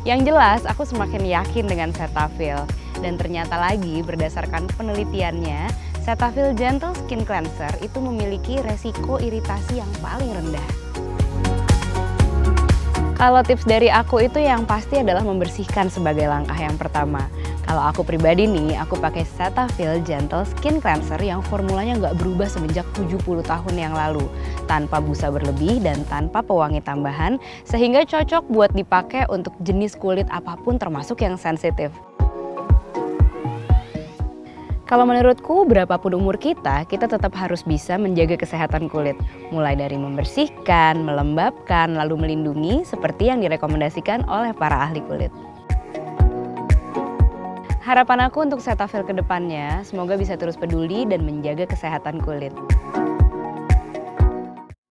Yang jelas, aku semakin yakin dengan Cetaphil. Dan ternyata lagi, berdasarkan penelitiannya, Cetaphil Gentle Skin Cleanser itu memiliki resiko iritasi yang paling rendah. Kalau tips dari aku itu yang pasti adalah membersihkan sebagai langkah yang pertama. Kalau aku pribadi nih, aku pakai Cetaphil Gentle Skin Cleanser yang formulanya nggak berubah semenjak 70 tahun yang lalu. Tanpa busa berlebih dan tanpa pewangi tambahan, sehingga cocok buat dipakai untuk jenis kulit apa pun termasuk yang sensitif. Kalau menurutku, berapapun umur kita, kita tetap harus bisa menjaga kesehatan kulit. Mulai dari membersihkan, melembabkan, lalu melindungi seperti yang direkomendasikan oleh para ahli kulit. Harapan aku untuk Cetaphil ke depannya, semoga bisa terus peduli dan menjaga kesehatan kulit.